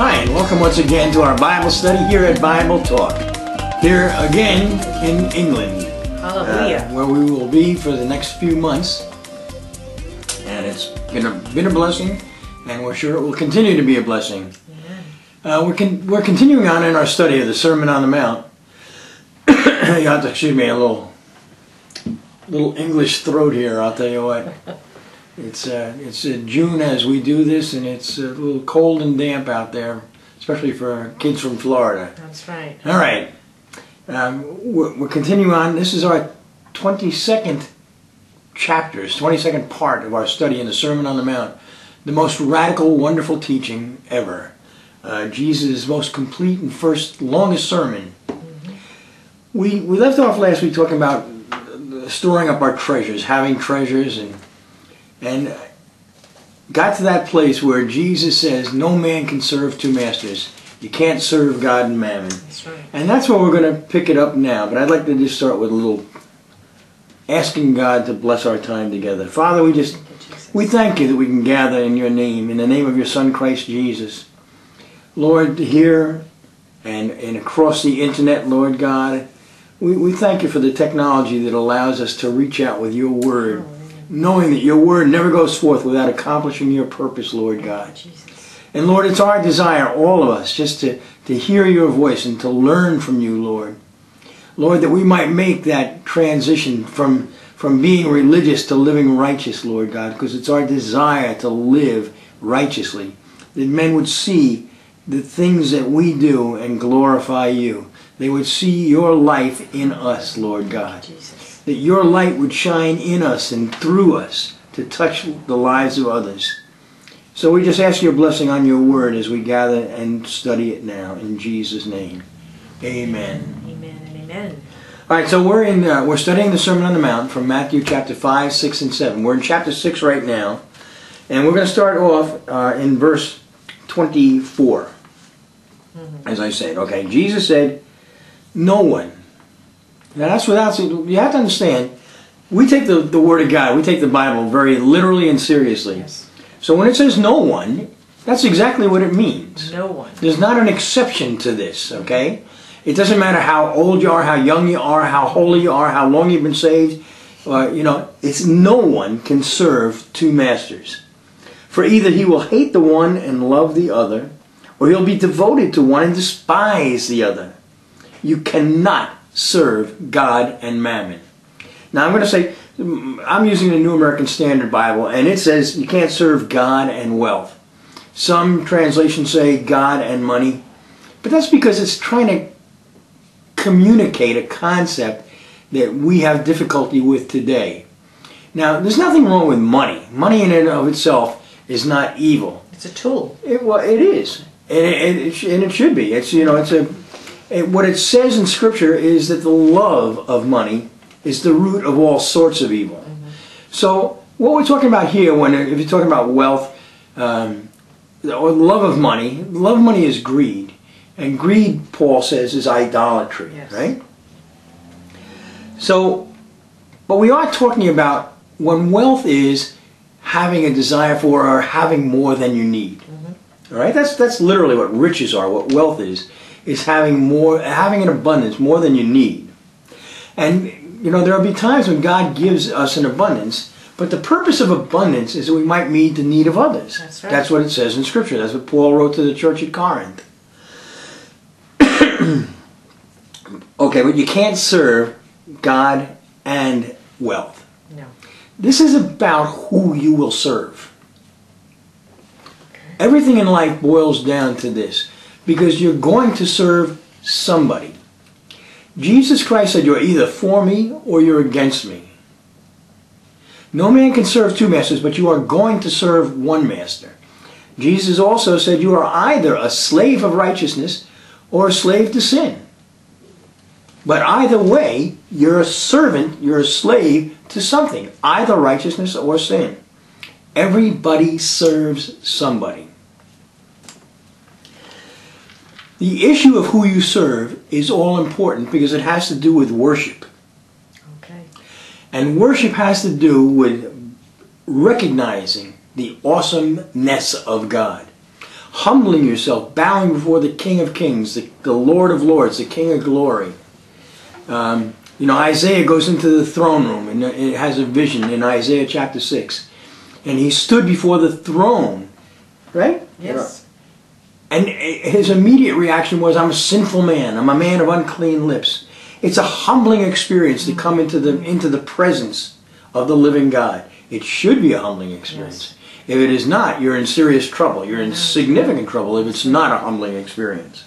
Hi, and welcome once again to our Bible study here at Bible Talk. Here again in England, uh, Hallelujah. where we will be for the next few months. And it's been a, been a blessing, and we're sure it will continue to be a blessing. Uh, we're, con- we're continuing on in our study of the Sermon on the Mount. you have to excuse me a little, little English throat here. I'll tell you what. It's uh, it's uh, June as we do this, and it's a little cold and damp out there, especially for kids from Florida. That's right. All right, um, we're, we're continuing on. This is our twenty-second chapters, twenty-second part of our study in the Sermon on the Mount, the most radical, wonderful teaching ever. Uh, Jesus' most complete and first longest sermon. We we left off last week talking about storing up our treasures, having treasures, and and got to that place where Jesus says, "No man can serve two masters. You can't serve God and mammon." That's right. And that's where we're going to pick it up now. But I'd like to just start with a little asking God to bless our time together. Father, we just Thank you, Jesus. we thank you that we can gather in your name, in the name of your Son Christ Jesus. Lord, here and, and across the internet, Lord God, we, we thank you for the technology that allows us to reach out with your word, knowing that your word never goes forth without accomplishing your purpose, Lord God. And Lord, it's our desire, all of us, just to, to hear your voice and to learn from you, Lord. Lord, that we might make that transition from, from being religious to living righteous, Lord God, because it's our desire to live righteously. That men would see the things that we do and glorify you. They would see your life in us, Lord God. Jesus. That your light would shine in us and through us to touch the lives of others. So we just ask your blessing on your word as we gather and study it now in Jesus' name. Amen. Amen and amen. All right, so we're in uh, we're studying the Sermon on the Mount from Matthew chapter five, six, and seven. We're in chapter six right now, and we're going to start off uh, in verse twenty-four. As I said, okay, Jesus said, "No one." Now that's without you have to understand. We take the, the Word of God, we take the Bible very literally and seriously. Yes. So when it says no one, that's exactly what it means. No one. There's not an exception to this, okay? It doesn't matter how old you are, how young you are, how holy you are, how long you've been saved. Uh, you know, it's no one can serve two masters. For either he will hate the one and love the other, or he'll be devoted to one and despise the other. You cannot serve God and mammon. Now I'm going to say, I'm using the New American Standard Bible, and it says you can't serve God and wealth. Some translations say God and money, but that's because it's trying to communicate a concept that we have difficulty with today. Now, there's nothing wrong with money. Money in and of itself is not evil. It's a tool. It, well, it is, and it, it, and it should be. It's you know, it's a. It, what it says in Scripture is that the love of money is the root of all sorts of evil. So, what we're talking about here, when if you're talking about wealth um, or love of money, love of money is greed, and greed, Paul says, is idolatry, Yes. right? So, but we are talking about when wealth is having a desire for or having more than you need. All right, that's that's literally what riches are. What wealth is is having more, having an abundance, more than you need. And you know there will be times when God gives us an abundance, but the purpose of abundance is that we might meet the need of others. That's right. That's what it says in Scripture. That's what Paul wrote to the church at Corinth. okay, but you can't serve God and wealth. No. This is about who you will serve. Everything in life boils down to this because you're going to serve somebody. Jesus Christ said, You're either for me or you're against me. No man can serve two masters, but you are going to serve one master. Jesus also said, You are either a slave of righteousness or a slave to sin. But either way, you're a servant, you're a slave to something, either righteousness or sin. Everybody serves somebody. The issue of who you serve is all important because it has to do with worship. Okay. And worship has to do with recognizing the awesomeness of God. Humbling yourself, bowing before the King of Kings, the, the Lord of Lords, the King of Glory. Um, you know, Isaiah goes into the throne room and it has a vision in Isaiah chapter 6. And he stood before the throne, right? Yes. And eh, his immediate reaction was, I'm a sinful man. I'm a man of unclean lips. It's a humbling experience to come into the, into the presence of the living God. It should be a humbling experience. If it is not, you're in serious trouble. You're in significant trouble if it's not a humbling experience.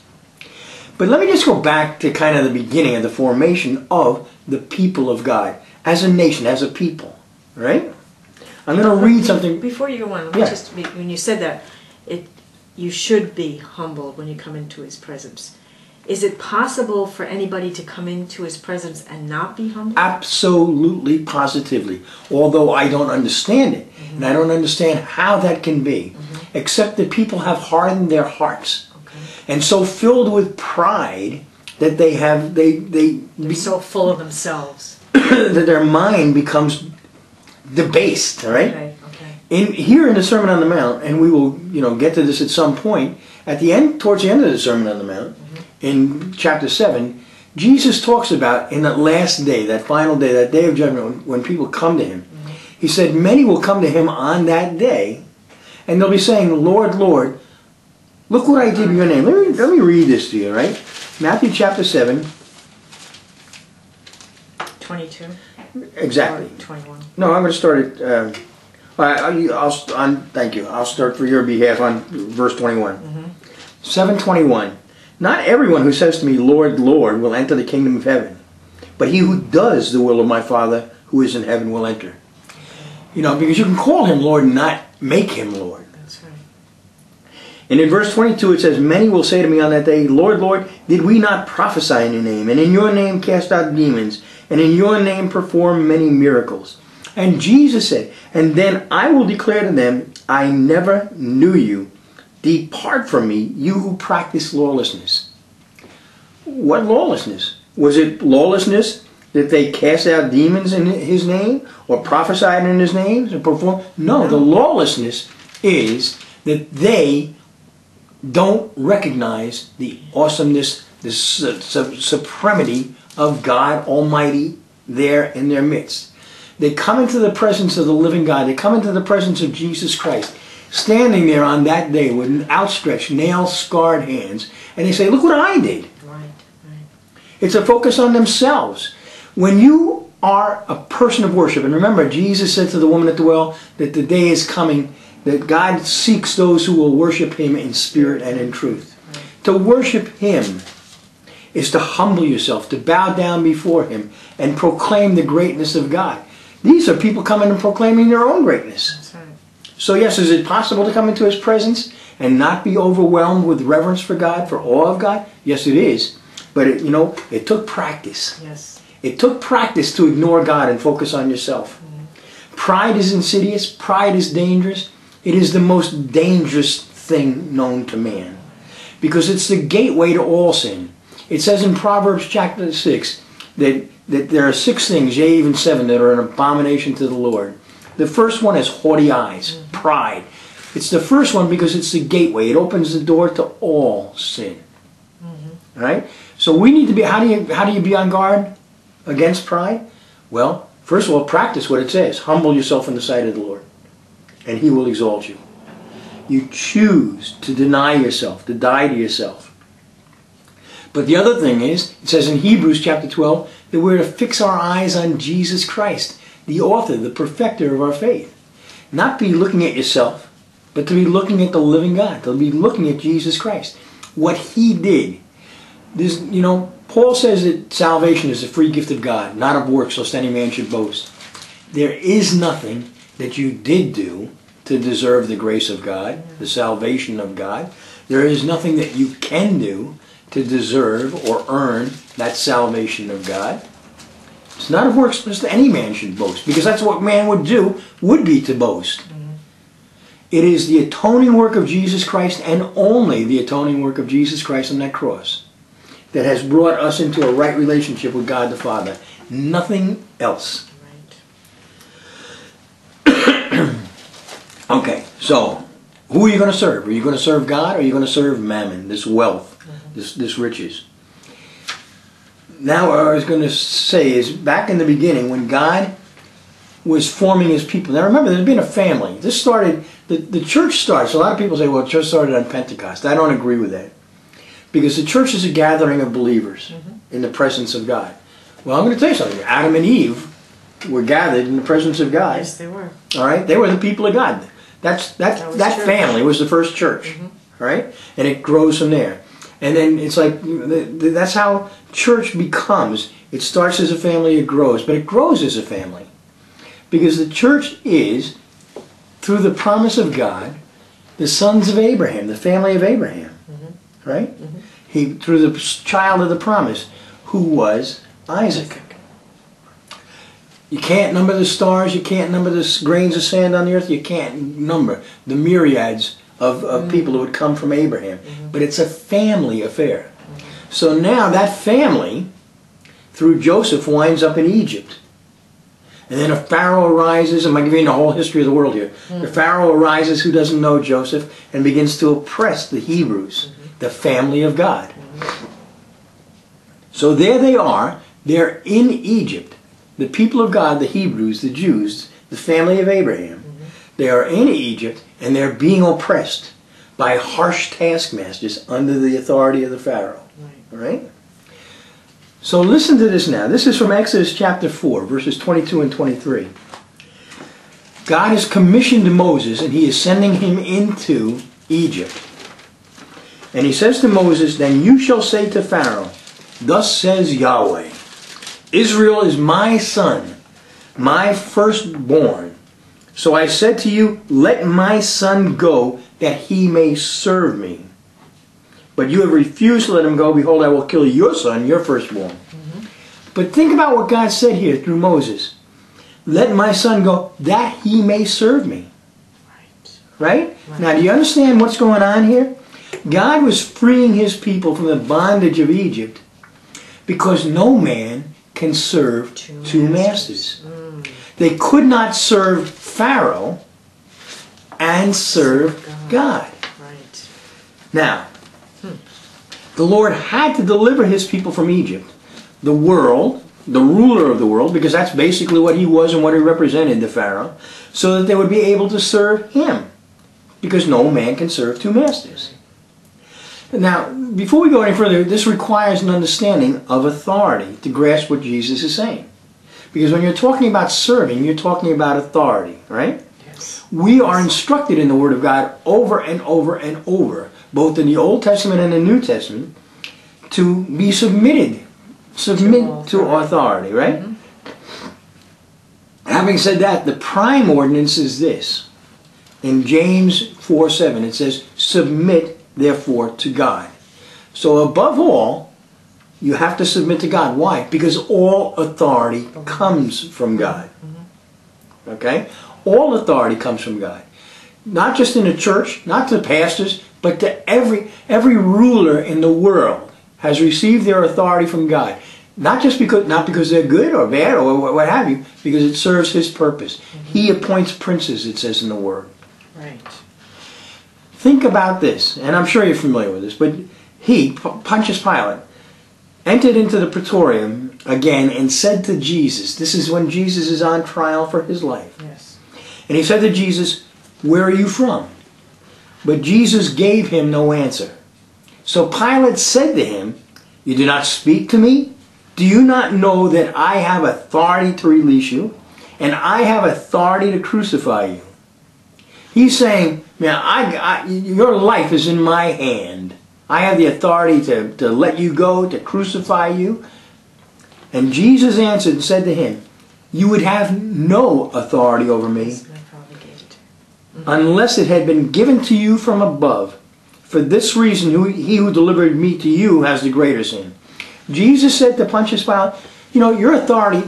But let me just go back to kind of the beginning of the formation of the people of God as a nation, as a people, right? I'm going to read something. Before you go on, let me Yeah. just when you said that, it you should be humbled when you come into His presence. Is it possible for anybody to come into His presence and not be humble? Absolutely, positively. Although I don't understand it, and I don't understand how that can be, mm-hmm. except that people have hardened their hearts Okay. and so filled with pride that they have they they They're so full of themselves. that their mind becomes debased. right? Okay. In here in the Sermon on the Mount, and we will, you know, get to this at some point. At the end, towards the end of the Sermon on the Mount, in chapter seven, Jesus talks about in that last day, that final day, that day of judgment, when, when people come to Him. He said, many will come to Him on that day, and they'll be saying, "Lord, Lord, look what I did in Your name." Let me let me read this to you, right? Matthew chapter seven, Twenty-two. exactly. Or Twenty-one. No, I'm going to start at. Um, I, I, I'll on. Thank you. I'll start for your behalf on verse 21. 721. Not everyone who says to me, "Lord, Lord," will enter the kingdom of heaven, but he who does the will of my Father who is in heaven will enter. You know, because you can call him Lord and not make him Lord. That's right. And in verse 22 it says, Many will say to me on that day, Lord, Lord, did we not prophesy in your name, and in your name cast out demons, and in your name perform many miracles? And Jesus said, And then I will declare to them, I never knew you. Depart from me, you who practice lawlessness. What lawlessness? Was it lawlessness that they cast out demons in his name or prophesied in his name and perform? No, the lawlessness is that they don't recognize the awesomeness, the su- su- supremacy of God Almighty there in their midst. They come into the presence of the living God. They come into the presence of Jesus Christ, standing there on that day with outstretched, nail-scarred hands, and they say, "Look what I did." Right. Right. It's a focus on themselves. When you are a person of worship, and remember, Jesus said to the woman at the well that the day is coming that God seeks those who will worship Him in spirit and in truth. To worship Him is to humble yourself, to bow down before Him, and proclaim the greatness of God. These are people coming and proclaiming their own greatness. Right. So, yes, is it possible to come into His presence and not be overwhelmed with reverence for God, for awe of God? Yes, it is. But, it, you know, it took practice. Yes. It took practice to ignore God and focus on yourself. Mm-hmm. Pride is insidious, pride is dangerous. It is the most dangerous thing known to man because it's the gateway to all sin. It says in Proverbs chapter 6 that, that there are six things, yea, even seven, that are an abomination to the Lord. The first one is haughty eyes, mm-hmm. pride. It's the first one because it's the gateway. It opens the door to all sin. Mm-hmm. Right? So we need to be how do you how do you be on guard against pride? Well, first of all, practice what it says. Humble yourself in the sight of the Lord, and he will exalt you. You choose to deny yourself, to die to yourself. But the other thing is, it says in Hebrews chapter 12 that we're to fix our eyes on Jesus Christ, the author, the perfecter of our faith. Not be looking at yourself, but to be looking at the living God, to be looking at Jesus Christ. What he did. This, you know, Paul says that salvation is a free gift of God, not of works, lest any man should boast. There is nothing that you did do to deserve the grace of God, the salvation of God. There is nothing that you can do to deserve or earn that salvation of God. It's not of works lest any man should boast, because that's what man would do, would be to boast. Mm-hmm. It is the atoning work of Jesus Christ and only the atoning work of Jesus Christ on that cross that has brought us into a right relationship with God the Father. Nothing else. Right. Okay, so who are you going to serve? Are you going to serve God or are you going to serve mammon, this wealth, this, this riches? Now, what I was going to say is back in the beginning when God was forming his people. Now, remember, there's been a family. This started, the, the church starts. A lot of people say, well, church started on Pentecost. I don't agree with that. Because the church is a gathering of believers mm-hmm. in the presence of God. Well, I'm going to tell you something. Adam and Eve were gathered in the presence of God. Yes, they were. All right, they were the people of God. That's that That that, church. family was the first church. Mm-hmm. All right, and it grows from there. And then it's like that's how church becomes. It starts as a family, it grows, but it grows as a family because the church is through the promise of God, the sons of Abraham, the family of Abraham. Mm-hmm. Right? Mm-hmm. He through the child of the promise, who was Isaac. You can't number the stars. You can't number the grains of sand on the earth. You can't number the myriads of, of mm-hmm. people who would come from Abraham. Mm-hmm. But it's a family affair. So now that family, through Joseph, winds up in Egypt. And then a Pharaoh arises, I'm giving you the whole history of the world here. Mm-hmm. The Pharaoh arises who doesn't know Joseph and begins to oppress the Hebrews, the family of God. So there they are. They're in Egypt. The people of God, the Hebrews, the Jews, the family of Abraham. They are in Egypt and they're being oppressed by harsh taskmasters under the authority of the Pharaoh. Right. Right? So listen to this now. This is from Exodus chapter 4, verses 22 and 23. God has commissioned Moses and he is sending him into Egypt. And he says to Moses, Then you shall say to Pharaoh, Thus says Yahweh, Israel is my son, my firstborn. So I said to you, Let my son go, that he may serve me. But you have refused to let him go. Behold, I will kill your son, your firstborn. Mm-hmm. But think about what God said here through Moses. Let my son go, that he may serve me. Right. Right? Now, do you understand what's going on here? God was freeing his people from the bondage of Egypt because no man can serve Two two, masters. masters. Mm. They could not serve Pharaoh and serve God. God. Right. Now, hmm. the Lord had to deliver his people from Egypt, the world, the ruler of the world, because that's basically what he was and what he represented, the Pharaoh, so that they would be able to serve him. Because no man can serve two masters. Now, before we go any further, this requires an understanding of authority to grasp what Jesus is saying. Because when you're talking about serving, you're talking about authority, right? Yes. We are instructed in the Word of God over and over and over, both in the Old Testament and the New Testament, to be submitted, submit To to authority. authority, right? Mm-hmm. Having said that, the prime ordinance is this. In James 4 7, it says, Submit therefore to God. So above all, you have to submit to God. Why? Because all authority comes from God. Okay? All authority comes from God. Not just in the church, not to the pastors, but to every every ruler in the world has received their authority from God. Not just because not because they're good or bad or what have you, because it serves his purpose. He mm-hmm. appoints princes, it says in the word. Right. Think about this, and I'm sure you're familiar with this, but he, Pontius Pilate, entered into the praetorium again and said to Jesus, this is when Jesus is on trial for his life. Yes. And he said to Jesus, Where are you from? But Jesus gave him no answer. So Pilate said to him, You do not speak to me? Do you not know that I have authority to release you? And I have authority to crucify you? He's saying, Man, I, I, your life is in my hand. I have the authority to, to let you go, to crucify you. And Jesus answered and said to him, You would have no authority over me propagated. unless it had been given to you from above. For this reason, he who delivered me to you has the greater sin. Jesus said to Pontius Pilate, You know, your authority,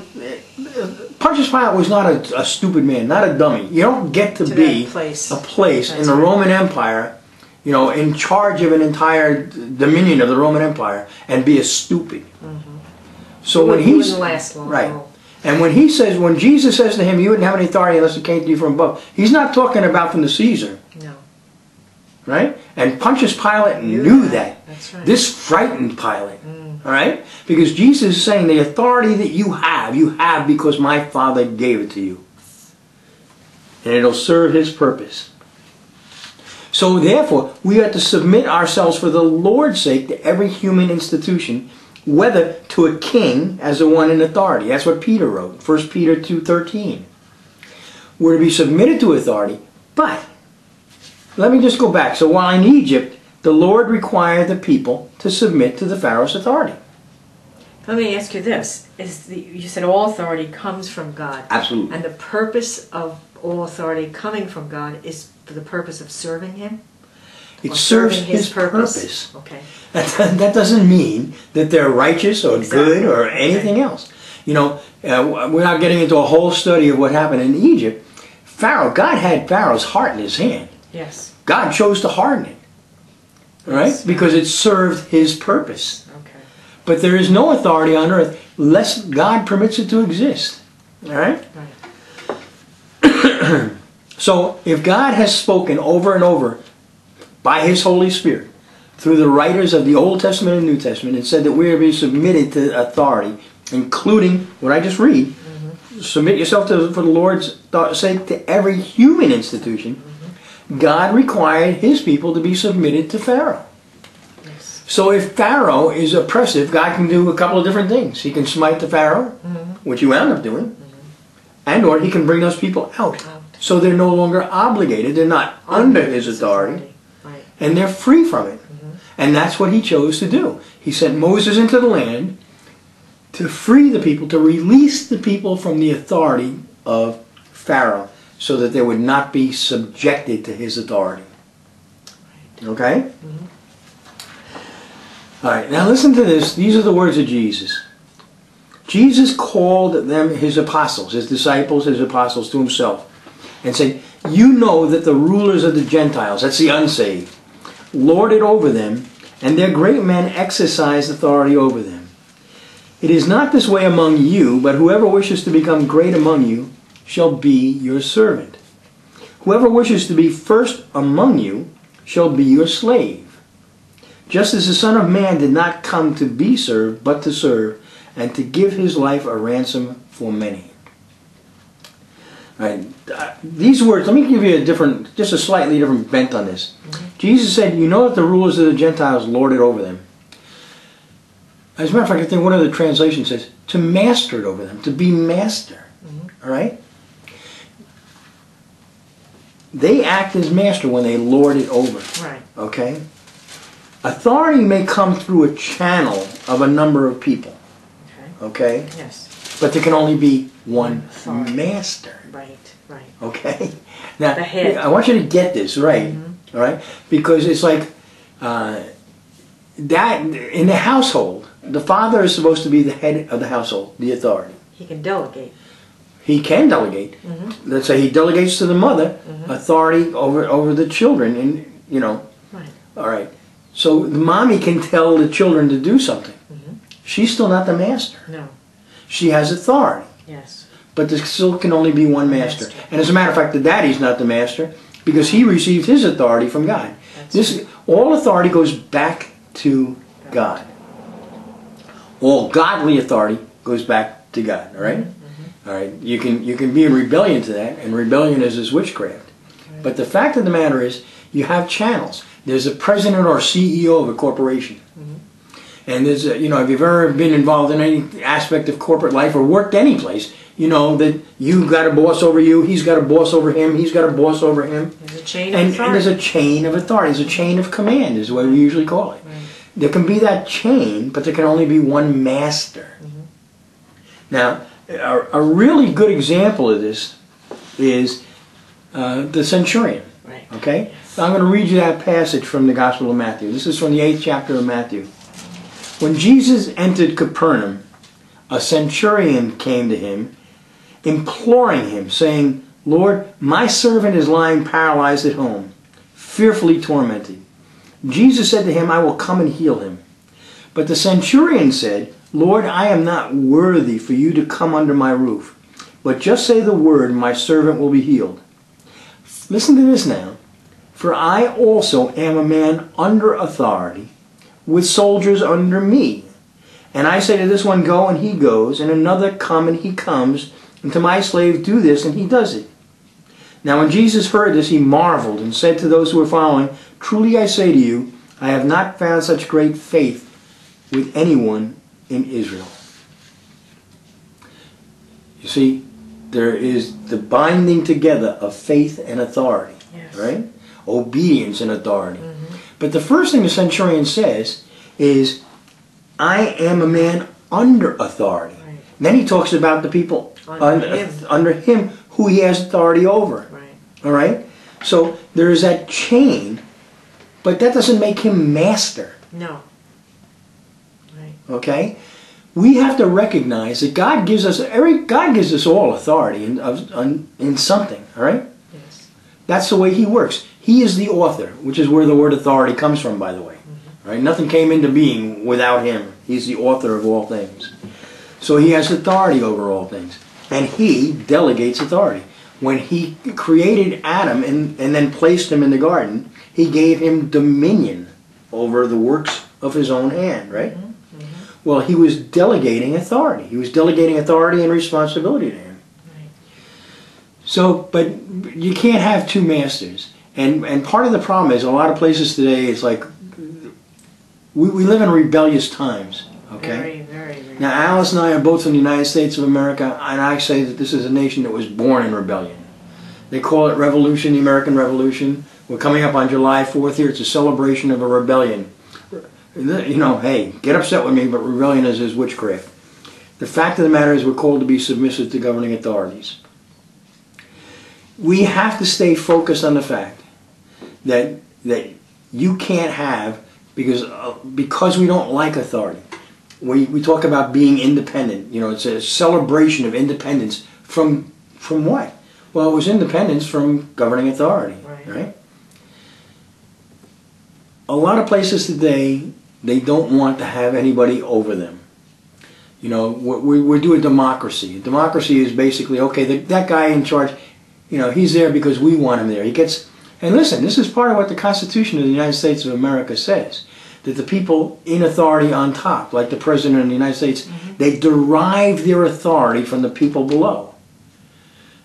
Pontius Pilate was not a, a stupid man, not a dummy. You don't get to, To be place. a place in the right. Roman Empire, you know, in charge of an entire dominion of the Roman Empire and be a stupid. So You when he's last long. right, no. and when he says, when Jesus says to him, "You wouldn't have any authority unless it came to you from above," he's not talking about from the Caesar, No. right? And Pontius Pilate Knew knew that. that. That's right. This frightened Pilate. Mm. All right? Because Jesus is saying the authority that you have, you have because my Father gave it to you. And it'll serve his purpose. So therefore, we are to submit ourselves for the Lord's sake to every human institution, whether to a king as the one in authority. That's what Peter wrote, 1 Peter 2.13. We're to be submitted to authority, but let me just go back. So while in Egypt, the Lord required the people to submit to the Pharaoh's authority. Let me ask you this: Is the you said all authority comes from God, Absolutely. and the purpose of all authority coming from God is for the purpose of serving Him? It serves serving his purpose. Okay. That, that doesn't mean that they're righteous or Exactly. good or anything else. You know, uh, we're not getting into a whole study of what happened in Egypt. Pharaoh, God had Pharaoh's heart in his hand. Yes. God chose to harden it, right? Yes. Because it served his purpose. Okay. But there is no authority on earth unless God permits it to exist. All right? Right. So if God has spoken over and over by His Holy Spirit through the writers of the Old Testament and New Testament and said that we are to be submitted to authority, including what I just read, mm-hmm. submit yourself to for the Lord's sake to every human institution. Mm-hmm. God required His people to be submitted to Pharaoh. Yes. So if Pharaoh is oppressive, God can do a couple of different things. He can smite the Pharaoh, mm-hmm. which you wound up doing, and or he can bring those people out. So they're no longer obligated. They're not under his authority, Right. and they're free from it. Mm-hmm. And that's what he chose to do. He sent Moses into the land to free the people, to release the people from the authority of Pharaoh, so that they would not be subjected to his authority. Okay? Mm-hmm. All right, now listen to this. These are the words of Jesus. Jesus called them his apostles, his disciples, his apostles to himself, and said, You know that the rulers of the Gentiles, that's the unsaved, lord it over them, and their great men exercise authority over them. It is not this way among you, but whoever wishes to become great among you shall be your servant. Whoever wishes to be first among you shall be your slave. Just as the Son of Man did not come to be served, but to serve, and to give his life a ransom for many. Right. uh, These words, let me give you a different, just a slightly different bent on this. Jesus said, You know that the rulers of the Gentiles lord it over them. As a matter of fact, I think one of the translations says, to master it over them, to be master. All right? They act as master when they lord it over. Right. Okay? Authority may come through a channel of a number of people. Okay. Okay? Yes. But there can only be one Authority. master. Right. Right. Okay? Now, The head. I want you to get this right. All right? Because it's like uh, that in the household, the father is supposed to be the head of the household, the authority. He can delegate. He can delegate. Mm-hmm. Let's say he delegates to the mother authority over over the children, and you know, Right. all right. So the mommy can tell the children to do something. Mhm. She's still not the master. No. She has authority, Yes. but there still can only be one master. Master. And as a matter of fact, the daddy's not the master because he received his authority from God. That's This all authority goes back to God. All godly authority goes back to God. All right? Mm-hmm. All right. You can you can be in rebellion to that, and rebellion is his witchcraft. But the fact of the matter is, you have channels. There's a president or CEO of a corporation. And there's, a, you know, if you've ever been involved in any aspect of corporate life or worked any place, you know that you've got a boss over you, he's got a boss over him, he's got a boss over him. There's a chain of And, authority. and there's a chain of authority. There's a chain of command, is the way we usually call it. Right. There can be that chain, but there can only be one master. Now, a, a really good example of this is uh, the centurion. Right. Okay? So I'm going to read you that passage from the Gospel of Matthew. This is from the eighth chapter of Matthew. When Jesus entered Capernaum, a centurion came to him imploring him, saying, Lord, my servant is lying paralyzed at home, fearfully tormented. Jesus said to him, I will come and heal him. But the centurion said, Lord, I am not worthy for you to come under my roof, but just say the word, and my servant will be healed. Listen to this now. For I also am a man under authority, with soldiers under me. And I say to this one, Go, and he goes, and another, Come, and he comes, and to my slave, Do this, and he does it. Now when Jesus heard this, he marveled, and said to those who were following, Truly I say to you, I have not found such great faith with anyone in Israel. You see, there is the binding together of faith and authority, Yes. right? Obedience and authority. Mm-hmm. But the first thing the centurion says is, I am a man under authority. Right. Then he talks about the people Under under, him. under him who he has authority over. Right. All right? So there is that chain, but that doesn't make him master. No. Right. Okay? We have to recognize that God gives us every God gives us all authority in in something. All right? Yes. That's the way He works. He is the author, which is where the word authority comes from, by the way. Mm-hmm. Right? Nothing came into being without Him. He's the author of all things. So He has authority over all things, and He delegates authority. When He created Adam and, and then placed him in the garden, He gave him dominion over the works of His own hand. Right? Mm-hmm. Mm-hmm. Well, He was delegating authority. He was delegating authority and responsibility to Him. Right. So, but you can't have two masters. And and part of the problem is a lot of places today it's like we, we live in rebellious times. Okay. Very, very, very. Now Alice and I are both from the United States of America, and I say that this is a nation that was born in rebellion. They call it revolution, the American Revolution. We're coming up on July 4th here. It's a celebration of a rebellion. You know, hey, get upset with me, but rebellion is, is witchcraft. The fact of the matter is we're called to be submissive to governing authorities. We have to stay focused on the fact that that you can't have because uh, because we don't like authority. We, we talk about being independent. You know, it's a celebration of independence from from what? Well, it was independence from governing authority, Right. right? A lot of places today they don't want to have anybody over them. You know, we, we do a democracy. Democracy is basically okay. The, that guy in charge, you know, he's there because we want him there. He gets and listen. This is part of what the Constitution of the United States of America says that the people in authority on top, like the President of the United States, mm-hmm. they derive their authority from the people below.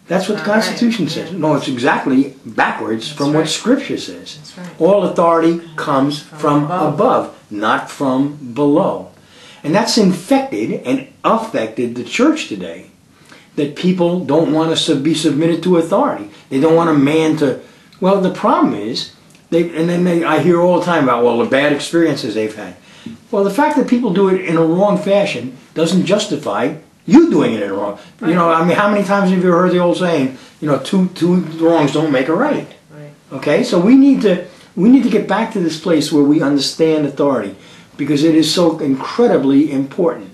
That's what the Constitution yeah. says. No, it's exactly backwards That's from right. what Scripture says. Right. All authority comes From from above. above, not from below. And that's infected and affected the church today. That people don't want to sub- be submitted to authority. They don't want a man to. Well, the problem is, they and then they, I hear all the time about well the bad experiences they've had. Well, the fact that people do it in a wrong fashion doesn't justify you doing it in a wrong. You know, I mean, how many times have you heard the old saying? You know, two two wrongs don't make a right. Right. Okay, so we need to we need to get back to this place where we understand authority because it is so incredibly important.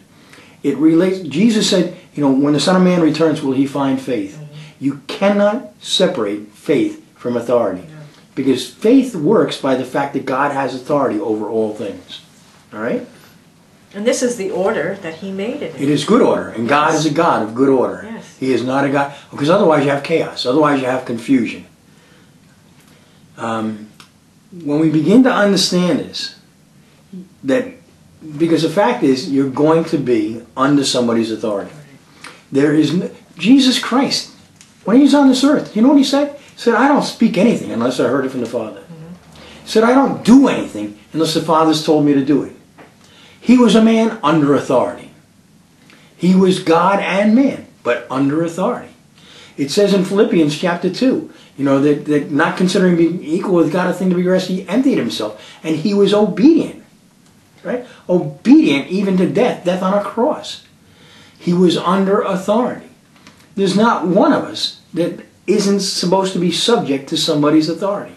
It relates. Jesus said, you know, when the Son of Man returns, will he find faith? Mm-hmm. You cannot separate faith from authority Yeah. because faith works by the fact that God has authority over all things. All right, And this is the order that he made it in. it is good order, and God is a God of good order. Yes. He is not a God because otherwise you have chaos. Otherwise you have confusion. Um, when we begin to understand this, that because the fact is you're going to be under somebody's authority. There is n- Jesus Christ when he was on this earth. You know what he said? Said, "I don't speak anything unless I heard it from the Father." He said, "I don't do anything unless the Father's told me to do it." He was a man under authority. He was God and man, but under authority. It says in Philippians chapter 2, you know, that, that not considering being equal with God a thing to be grasped, he emptied himself. And he was obedient. Right? Obedient even to death, death on a cross. He was under authority. There's not one of us that isn't supposed to be subject to somebody's authority.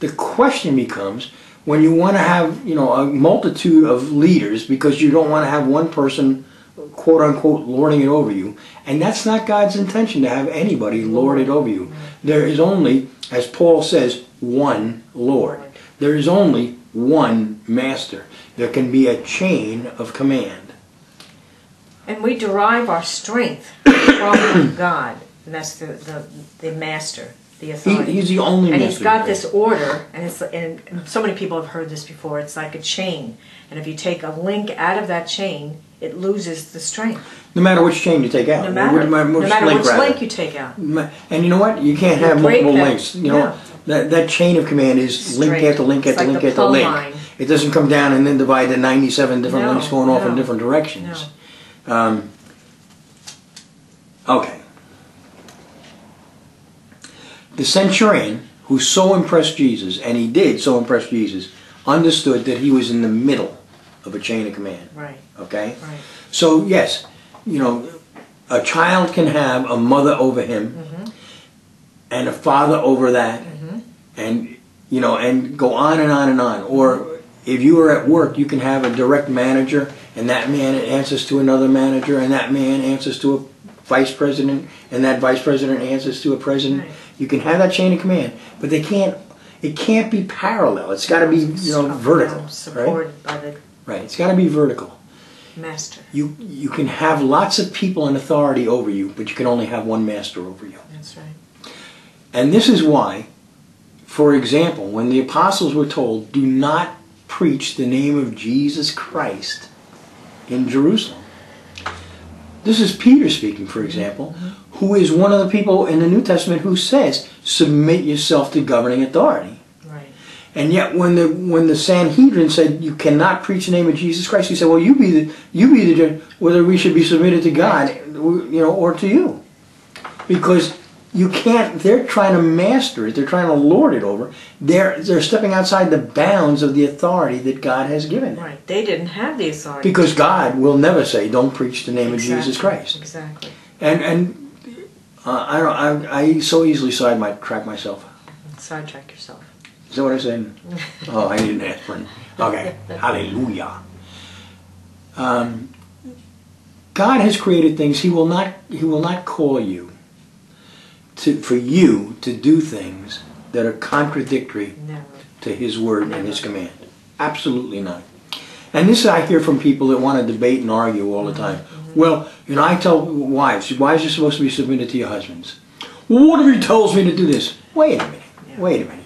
The question becomes when you want to have, you know, a multitude of leaders because you don't want to have one person quote unquote lording it over you. And that's not God's intention to have anybody lord it over you. There is only, as Paul says, one Lord. There is only one master. There can be a chain of command. And we derive our strength from God. And that's the, the, the master, the He, authority. he's the only and master. he's got this order, and it's and so many people have heard this before. It's like a chain, and if you take a link out of that chain, it loses the strength. No matter which chain you take out. No matter, Which- no matter link, which rather. link you take out. And you know what? You can't You have multiple that. links. You know Yeah. that that chain of command is link Straight. after link after like link the after link. line. It doesn't come down and then divide the ninety-seven different No, links going off in different directions. Um, okay. The centurion, who so impressed Jesus, and he did so impress Jesus, understood that he was in the middle of a chain of command. Right, Okay. right. So yes, you know, a child can have a mother over him Mm-hmm. and a father over that, and you know, and go on and on and on. Or if you are at work, you can have a direct manager, and that man answers to another manager, and that man answers to a vice president, and that vice president answers to a president. Right. You can have that chain of command, but they can't. It can't be parallel. It's got to be you know vertical, down, right? By the Right. It's got to be vertical. master. You you can have lots of people in authority over you, but you can only have one master over you. That's right. And this is why, for example, when the apostles were told, "Do not preach the name of Jesus Christ in Jerusalem." This is Peter speaking, for example, who is one of the people in the New Testament who says, "Submit yourself to governing authority." Right. And yet, when the when the Sanhedrin said you cannot preach the name of Jesus Christ, he said, "Well, you be the you be the judge whether we should be submitted to God, you know, or to you, because you can't. They're trying to master it. They're trying to lord it over. They're they're stepping outside the bounds of the authority that God has given them. Right. They didn't have the authority. Because God will never say, "Don't preach the name of Jesus Christ." Exactly. And and uh, I don't. I, I so easily side my track myself. Sidetrack yourself. Is that what I said? oh, I need an aspirin. Okay, hallelujah. Um, God has created things. He will not. He will not call you to for you to do things that are contradictory Never. to His word and His command. Absolutely not. And this I hear from people that want to debate and argue all the mm-hmm. time. Well, you know, I tell wives, wives are supposed to be submitted to your husbands. Well, what if he tells me to do this? Wait a minute. Yeah. Wait a minute.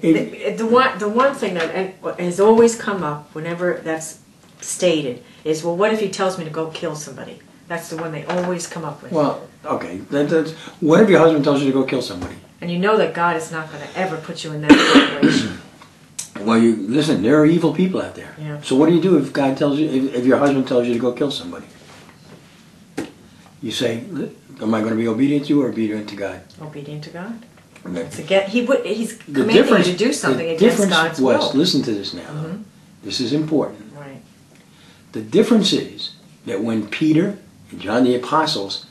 The, the one the one thing that has always come up whenever that's stated is well what if he tells me to go kill somebody that's the one they always come up with Well, okay. That, that's, what if your husband tells you to go kill somebody? and you know that God is not going to ever put you in that situation Well, you listen. There are evil people out there. Yeah. So what do you do if God tells you, if, if your husband tells you to go kill somebody? You say, "Am I going to be obedient to you or obedient to God?" obedient to God it's again he would he's The commanding you to do something against God's was, will listen to this now. Mhm. This is important. right The difference is that when Peter and John the apostles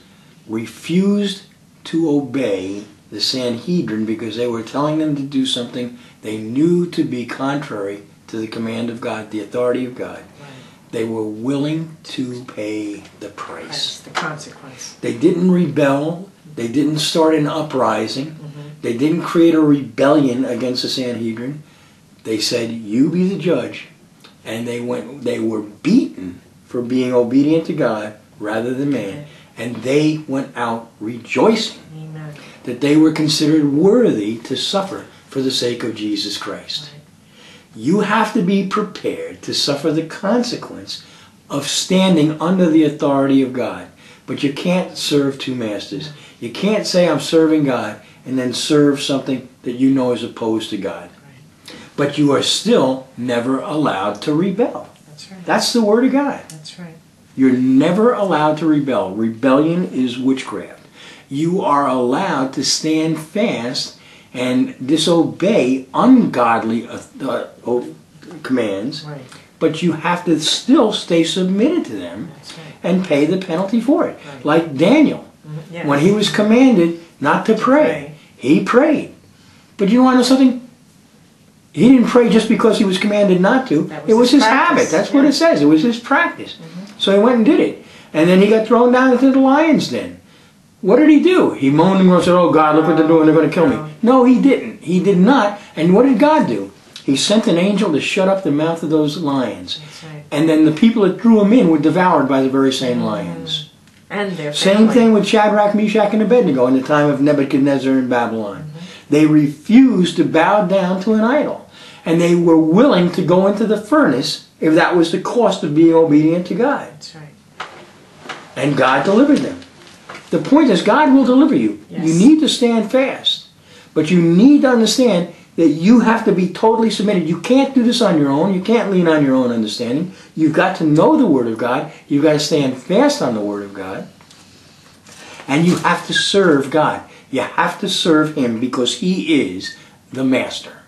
refused to obey the Sanhedrin because they were telling them to do something they knew to be contrary to the command of God, the authority of God, right they were willing to pay the that's price. the consequence They didn't rebel, they didn't start an uprising, Mhm. they didn't create a rebellion against the Sanhedrin. They said, "You be the judge." And they went they were beaten for being obedient to God rather than man, and they went out rejoicing amen that they were considered worthy to suffer for the sake of Jesus Christ. Right. You have to be prepared to suffer the consequence of standing under the authority of God. But you can't serve two masters. You can't say, I'm serving God, and then serve something that you know is opposed to God. But you are still never allowed to rebel. that's right That's the Word of God. that's right You're never allowed to rebel. Rebellion is witchcraft. You are allowed to stand fast and disobey ungodly uh, uh, commands, right but you have to still stay submitted to them right and pay the penalty for it. Right. Like Daniel, Mhm. yes. when he was commanded not to pray, he prayed. But you want to know something? He didn't pray just because he was commanded not to. Was it was his his, habit. That's what it says. It was his practice. So he went and did it. And then he got thrown down into the lion's den. What did he do? He moaned and said, Oh God, look what they're doing. They're going to kill me. No. He didn't. He did not. And what did God do? He sent an angel to shut up the mouth of those lions. That's right. And then the people that drew him in were devoured by the very same lions. And their Same thing with Shadrach, Meshach, and Abednego in the time of Nebuchadnezzar in Babylon. Mm-hmm. They refused to bow down to an idol. And they were willing to go into the furnace if that was the cost of being obedient to God. That's right. And God delivered them. The point is, God will deliver you. Yes. You need to stand fast. But you need to understand that you have to be totally submitted. You can't do this on your own. You can't lean on your own understanding. You've got to know the Word of God. You've got to stand fast on the Word of God. And you have to serve God. You have to serve Him because He is the Master.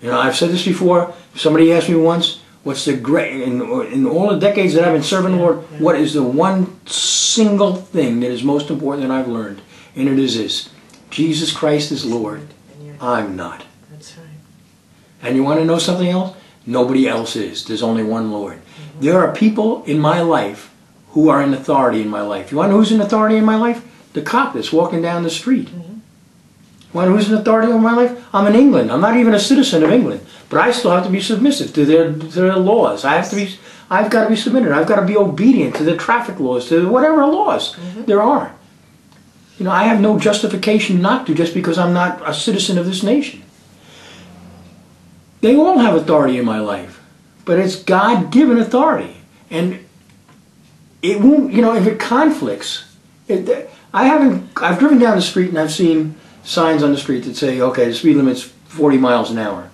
You know, I've said this before. Somebody asked me once, what's the great, in, in all the decades that I've been serving the Lord, what is the one single thing that is most important that I've learned? And it is this Jesus Christ is Lord. And I'm not. That's right. And you want to know something else? Nobody else is. There's only one Lord. Mm-hmm. There are people in my life who are in authority in my life. You want to know who's in authority in my life? The cop that's walking down the street. You know who's in authority in my life? I'm in England. I'm not even a citizen of England, but I still have to be submissive to their to their laws. I have to be. I've got to be submitted. I've got to be obedient to the traffic laws, to whatever laws mm-hmm. there are. You know, I have no justification not to just because I'm not a citizen of this nation. They all have authority in my life, but it's God given authority. And it won't, you know, if it conflicts, it, I haven't, I've driven down the street and I've seen signs on the street that say, okay, the speed limit's 40 miles an hour.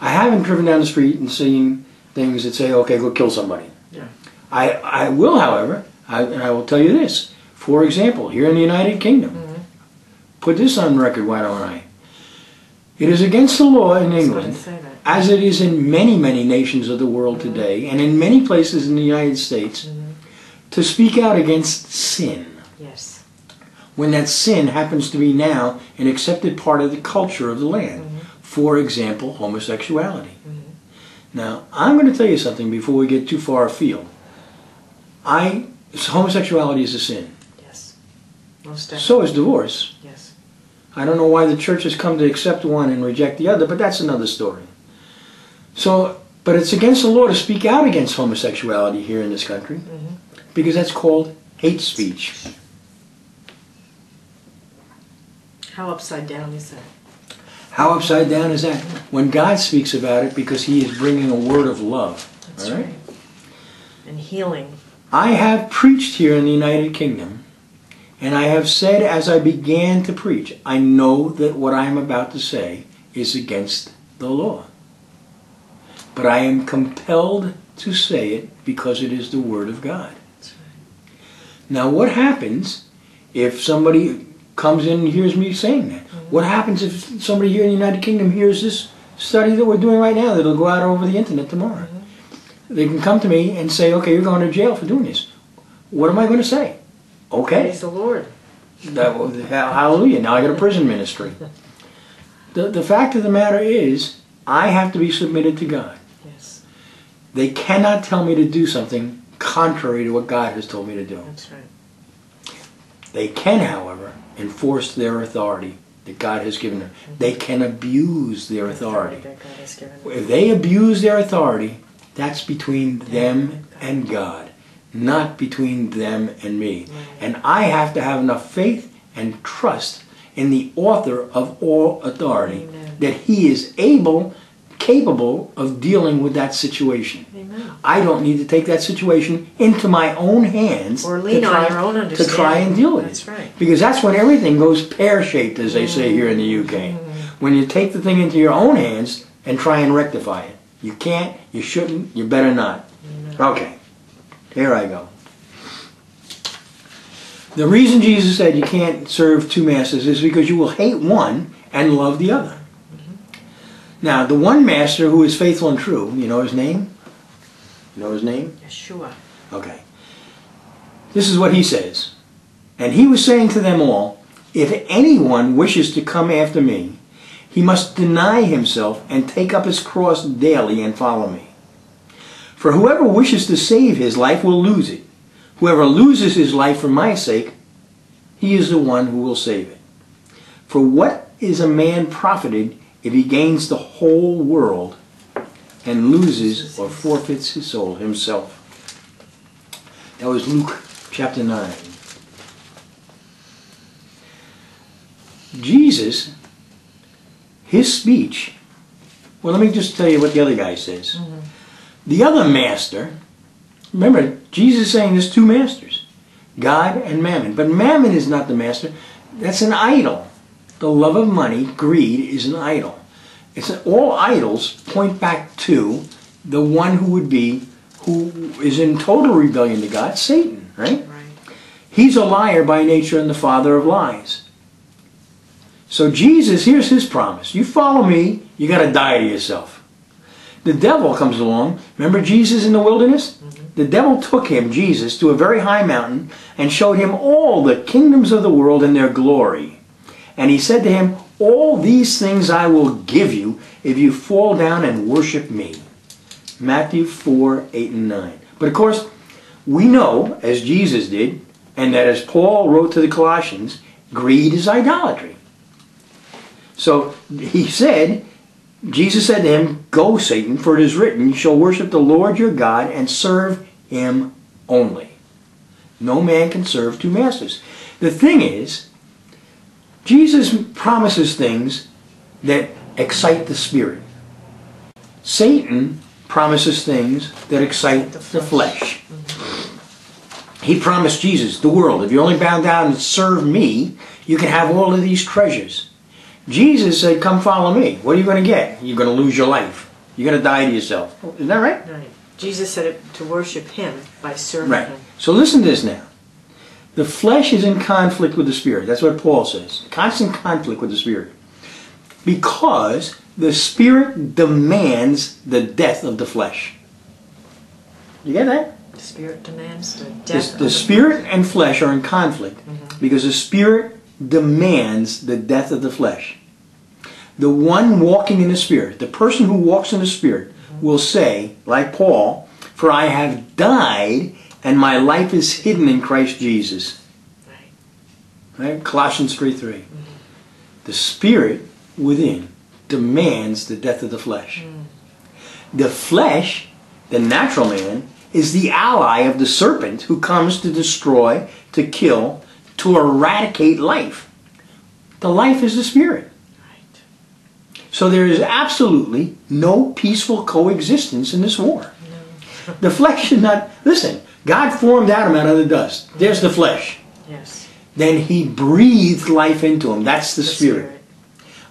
I haven't driven down the street and seen things that say, okay, go kill somebody. Yeah. I, I will, however, I, and I will tell you this. For example, here in the United Kingdom, mm-hmm. put this on record, why don't I? It is against the law in I was going England to say that. as it is in many, many nations of the world mm-hmm. today, and in many places in the United States, mm-hmm. to speak out against sin. Yes. When that sin happens to be now an accepted part of the culture of the land. Mm-hmm. For example, homosexuality. Mm-hmm. Now, I'm going to tell you something before we get too far afield. I, homosexuality is a sin. Yes. Most definitely. So is divorce. yes. I don't know why the church has come to accept one and reject the other, but that's another story. So, but it's against the law to speak out against homosexuality here in this country mm-hmm. because that's called hate speech. How upside down is that? How upside down is that? When God speaks about it because he is bringing a word of love. That's all right? right. And healing. I have preached here in the United Kingdom, and I have said as I began to preach, I know that what I am about to say is against the law. But I am compelled to say it because it is the Word of God. That's right. Now, what happens if somebody comes in and hears me saying that? What happens if somebody here in the United Kingdom hears this study that we're doing right now that'll go out over the internet tomorrow? Mm-hmm. They can come to me and say, okay, you're going to jail for doing this. What am I going to say? Okay. Praise the Lord. That, well, hallelujah. Now I got a prison ministry. The, the fact of the matter is, I have to be submitted to God. Yes. They cannot tell me to do something contrary to what God has told me to do. That's right. They can, however, enforce their authority that God has given them. Mm-hmm. They can abuse their authority. that God has given. If they abuse their authority, that's between them and God, not between them and me. Mm-hmm. And I have to have enough faith and trust in the author of all authority that he is able, capable of dealing with that situation. Amen. I don't need to take that situation into my own hands Or lean to on try, your own to try and deal with That's it. right. Because that's when everything goes pear-shaped, as they say mm-hmm. here in the UK. Mm-hmm. When you take the thing into your own hands and try and rectify it. You can't, you shouldn't, you better not. Mm-hmm. Okay, here I go. The reason Jesus said you can't serve two masters is because you will hate one and love the other. Now, the one master who is faithful and true, you know his name? You know his name? Yeshua. Okay. This is what he says. And he was saying to them all, If anyone wishes to come after me, he he must deny himself and take up his cross daily and follow me. For whoever wishes to save his life will lose it. Whoever loses his life for my sake, he is the one who will save it. For what is a man profited if he gains the whole world and loses or forfeits his soul himself? That was Luke chapter 9. Jesus, his speech, well, let me just tell you what the other guy says. Mm-hmm. The other master, remember, Jesus is saying there's two masters God and mammon. But mammon is not the master, that's an idol. The love of money, greed, is an idol. It's all idols point back to the one who would be, who is in total rebellion to God, Satan, right? Right. He's a liar by nature and the father of lies. So Jesus, here's his promise. You follow me, you got to die to yourself. The devil comes along. Remember Jesus in the wilderness? Mm-hmm. The devil took him, Jesus, to a very high mountain and showed him all the kingdoms of the world and their glory. And he said to him, All these things I will give you if you fall down and worship me. Matthew 4, 8, and 9. But of course, we know, as Jesus did, and that as Paul wrote to the Colossians, greed is idolatry. So he said, Jesus said to him, Go, Satan, for it is written, You shall worship the Lord your God and serve him only. No man can serve two masters. The thing is, Jesus promises things that excite the spirit. Satan promises things that excite The flesh. He promised Jesus the world. If you only bow down and serve me, you can have all of these treasures. Jesus said, Come follow me. What are you going to get? You're going to lose your life. You're going to die to yourself. Isn't that right? Right. Jesus said it to worship him by serving Right. him. So listen to this now. The flesh is in conflict with the spirit. That's what Paul says. Constant conflict with the spirit. Because the spirit demands the death of the flesh. You get that? The spirit demands the The, death the of spirit and flesh are in conflict mm-hmm. because the spirit demands the death of the flesh. The one walking in the spirit, the person who walks in the spirit, mm-hmm. will say, like Paul, For I have died and my life is hidden in Christ Jesus. Right. Right? Colossians 3 3. The spirit within demands the death of the flesh. Mm. The flesh, the natural man, is the ally of the serpent who comes to destroy, to kill, to eradicate life. The life is the spirit. Right. So there is absolutely no peaceful coexistence in this war. No. The flesh should not. Listen, God formed Adam out of the dust. There's the flesh. Yes. Then he breathed life into him. That's the, spirit.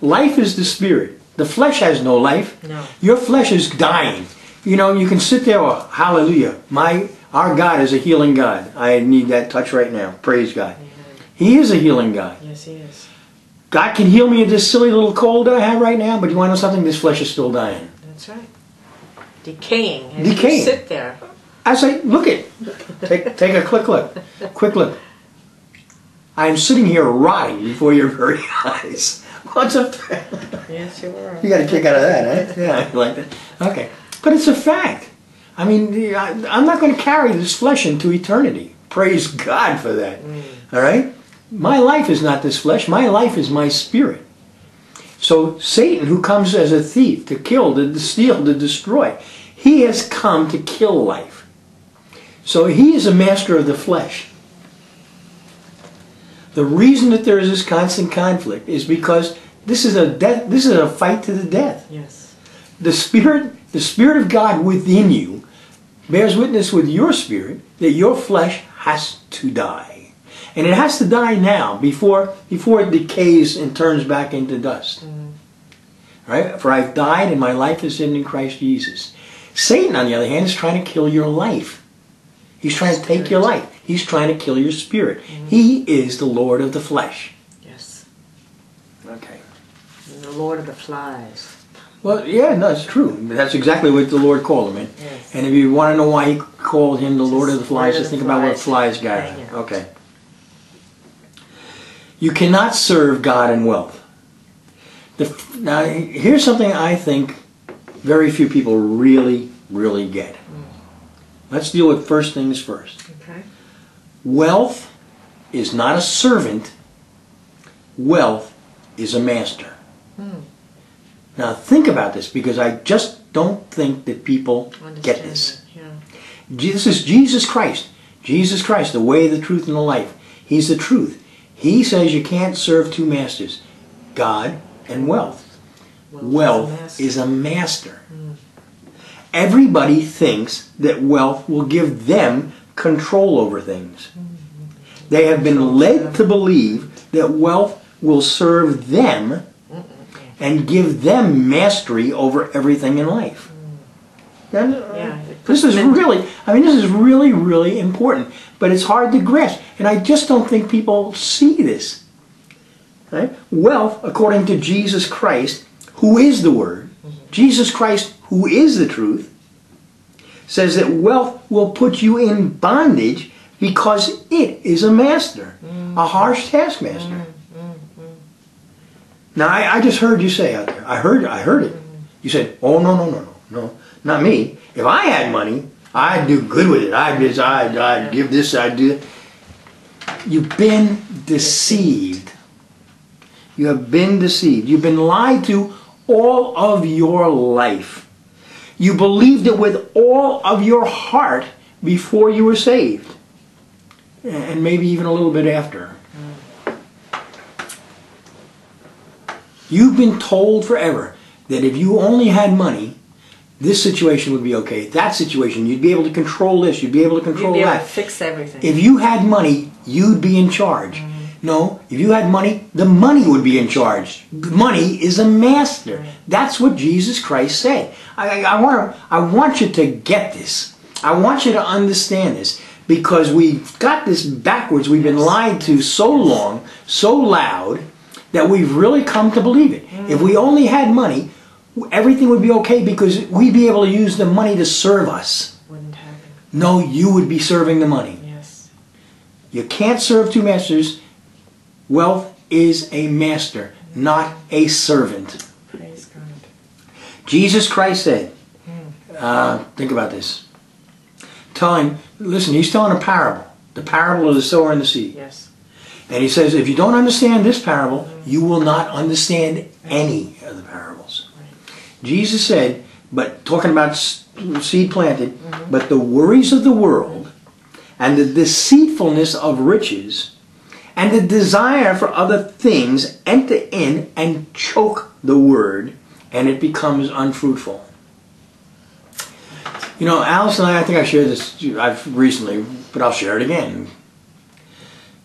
Life is the spirit. The flesh has no life. No. Your flesh is dying. You know, you can sit there, oh, hallelujah. My our God is a healing God. I need that touch right now. Praise God. He is a healing God. Yes, he is. God can heal me of this silly little cold that I have right now, but you want to know something? This flesh is still dying. That's right. Decaying. Decaying. You sit there. I say, look it. Take, take a quick look. Quick look. I am sitting here rotting before your very eyes. What's a Yes, you are. You got a kick out of that, eh? Yeah, I like that. Okay. But it's a fact. I mean, I, I'm not going to carry this flesh into eternity. Praise God for that. All right? My life is not this flesh. My life is my spirit. So Satan, who comes as a thief to kill, to steal, to destroy, he has come to kill life. So he is a master of the flesh. The reason that there is this constant conflict is because this is a death. This is a fight to the death. Yes. The spirit, the spirit of God within you, bears witness with your spirit that your flesh has to die, and it has to die now before before it decays and turns back into dust. Mm-hmm. Right? For I've died, and my life is hidden in Christ Jesus. Satan, on the other hand, is trying to kill your life. He's trying to take your life. He's trying to kill your spirit. Mm-hmm. He is the Lord of the flesh. Yes. Okay. And the Lord of the flies. Well, yeah, no, it's true. That's exactly what the Lord called him. And, Yes. and if you want to know why he called him the Lord of the flies, of just the think about what flies. flies got. Out. Okay. You cannot serve God and wealth. The, now, here's something I think very few people really, really get. Let's deal with first things first. Okay. Wealth is not a servant, wealth is a master. Hmm. Now, think about this because I just don't think that people get this. Yeah. This is Jesus Christ. Jesus Christ, the way, the truth, and the life. He's the truth. He says you can't serve two masters God and wealth. Wealth master. is a master. Everybody thinks that wealth will give them control over things. They have been led to believe that wealth will serve them and give them mastery over everything in life. And, uh, Yeah, This is really, I mean, this is really, really important, but it's hard to grasp. And I just don't think people see this. Right? Wealth, according to Jesus Christ, who is the Word, Jesus Christ, who is the truth, says that wealth will put you in bondage because it is a master, a mm. harsh taskmaster. Mm, mm, now, I, I just heard you say out there, I heard, I heard it. You said, oh, no, no, no, no, no, not me. If I had money, I'd do good with it. I'd, just, I'd, I'd give this, I'd do that. You've been deceived. You have been deceived. You've been lied to all of your life. You believed it with all of your heart before you were saved. And maybe even a little bit after. You've been told forever that if you only had money, this situation would be okay. That situation, you'd be able to control this, you'd be able to You'd control be able to that. fix everything. If you had money, you'd be in charge. No, if you had money, the money would be in charge. Money is a master. That's what Jesus Christ said. I, I, I want I want you to get this. I want you to understand this because we've got this backwards. We've been lied to so long, so loud, that we've really come to believe it. Mm. If we only had money, everything would be okay because we'd be able to use the money to serve us. Wouldn't happen. No, you would be serving the money. Yes. You can't serve two masters. Wealth is a master, not a servant. Praise God. Jesus Christ said, uh, think about this. Telling, listen, he's telling a parable. The parable of the sower and the seed. Yes. And he says, if you don't understand this parable, you will not understand any of the parables. Jesus said, but talking about seed planted, but the worries of the world and the deceitfulness of riches and the desire for other things enter in and choke the word and it becomes unfruitful. You know, Alice and I, I think I shared this I've recently, but I'll share it again.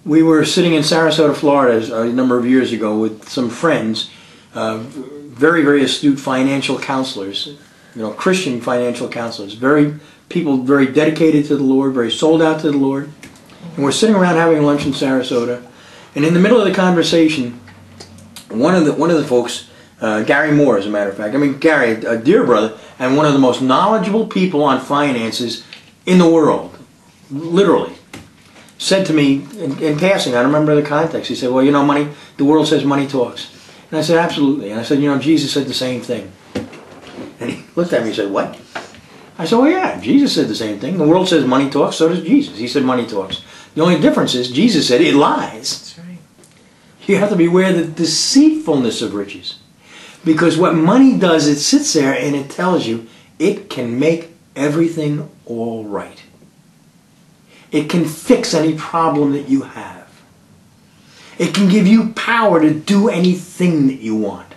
We were sitting in Sarasota, Florida, a number of years ago with some friends, uh, very, very astute financial counselors, you know, Christian financial counselors, very people very dedicated to the Lord, very sold out to the Lord. And we're sitting around having lunch in Sarasota, and in the middle of the conversation, one of the one of the folks, uh, Gary Moore, as a matter of fact, I mean Gary, a dear brother, and one of the most knowledgeable people on finances in the world, literally, said to me in, in passing. I don't remember the context. He said, "Well, you know, money. The world says money talks." And I said, "Absolutely." And I said, "You know, Jesus said the same thing." And he looked at me and said, "What?" I said, "Well, yeah, Jesus said the same thing. The world says money talks. So does Jesus. He said money talks. The only difference is Jesus said it lies." That's right. You have to be aware of the deceitfulness of riches. Because what money does, it sits there and it tells you it can make everything all right. It can fix any problem that you have. It can give you power to do anything that you want.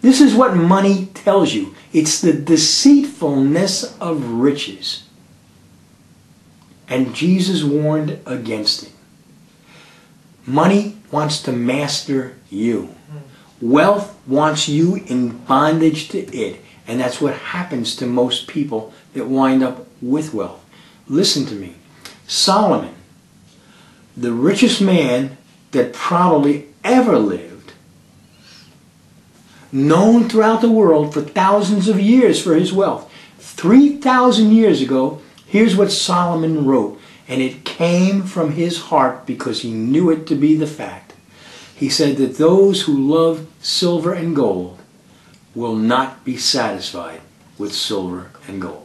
This is what money tells you. It's the deceitfulness of riches. And Jesus warned against it. Money wants to master you. Wealth wants you in bondage to it. And that's what happens to most people that wind up with wealth. Listen to me. Solomon, the richest man that probably ever lived, known throughout the world for thousands of years for his wealth. 3,000 years ago, here's what Solomon wrote. And it came from his heart because he knew it to be the fact. He said that those who love silver and gold will not be satisfied with silver and gold.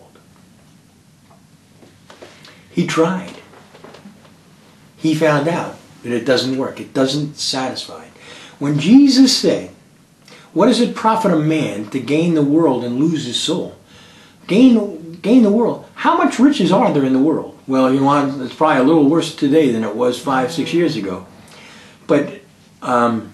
He tried. He found out that it doesn't work. It doesn't satisfy. When Jesus said, What does it profit a man to gain the world and lose his soul? Gain, gain the world. How much riches are there in the world? Well, you know, it's probably a little worse today than it was five, six years ago. But um,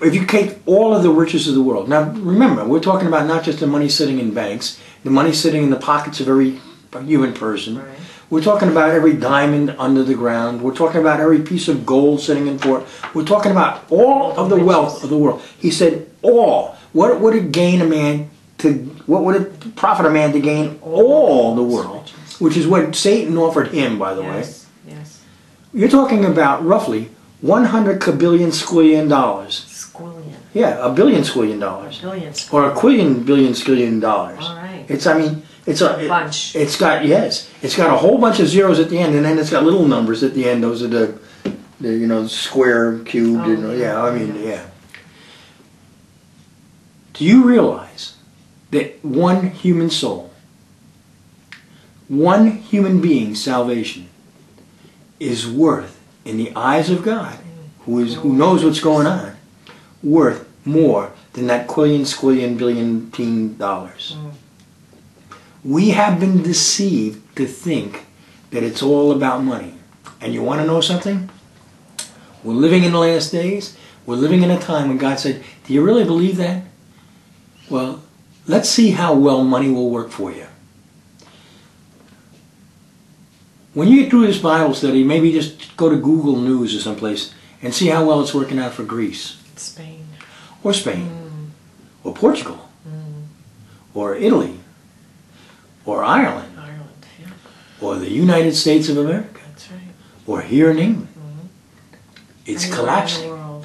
if you take all of the riches of the world, now remember, we're talking about not just the money sitting in banks, the money sitting in the pockets of every human person. Right. We're talking about every diamond under the ground. We're talking about every piece of gold sitting in port. We're talking about all of the wealth of the world. He said, all. What would it gain a man to, what would it profit a man to gain all the world? Which is what Satan offered him, by the way. Yes, yes. You're talking about roughly 100 kabillion squillion dollars. Squillion. Yeah, a billion squillion dollars. Billion. Or a quillion billion squillion dollars. All right. It's, I mean, it's a, A bunch. It, has got, yes, it's got a whole bunch of zeros at the end, and then it's got little numbers at the end. Those are the, the you know, square, cubed, Oh, you know, oh, yeah, I mean, yeah. yeah. Do you realize that one human soul, one human being's salvation is worth, in the eyes of God, who is who knows what's going on, worth more than that quillion, squillion, billion, teen dollars. Mm. We have been deceived to think that it's all about money. And you want to know something? We're living in the last days. We're living in a time when God said, Do you really believe that? Well, let's see how well money will work for you. When you get through this Bible study, maybe just go to Google News or someplace and see how well it's working out for Greece Spain. or Spain Mm. or Portugal or Italy or Ireland Ireland. Yeah, or the United States of America that's right. or here in England. It's Anywhere in collapsing.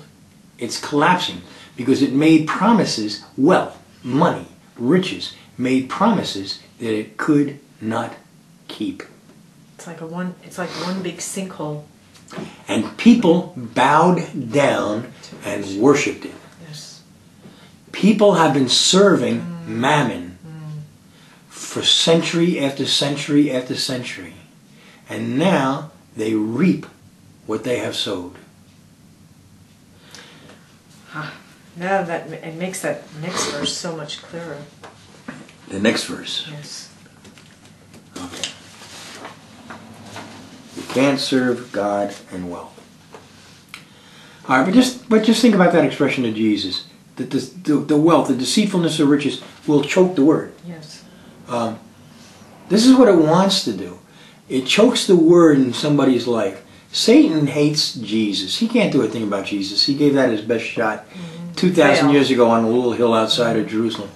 It's collapsing because it made promises, wealth, money, riches, made promises that it could not keep. It's like a one. It's like one big sinkhole. And people bowed down and worshipped it. Yes. People have been serving mm. mammon mm. for century after century after century. And now they reap what they have sowed. Now that it makes that next verse so much clearer. The next verse. Yes. Okay. You can't serve God and wealth. All right, but just but just think about that expression of Jesus. That the, the, the wealth, the deceitfulness of riches will choke the word. Yes. Um, this is what it wants to do. It chokes the word in somebody's life. Satan hates Jesus. He can't do a thing about Jesus. He gave that his best shot 2,000 Failed. years ago on a little hill outside of Jerusalem.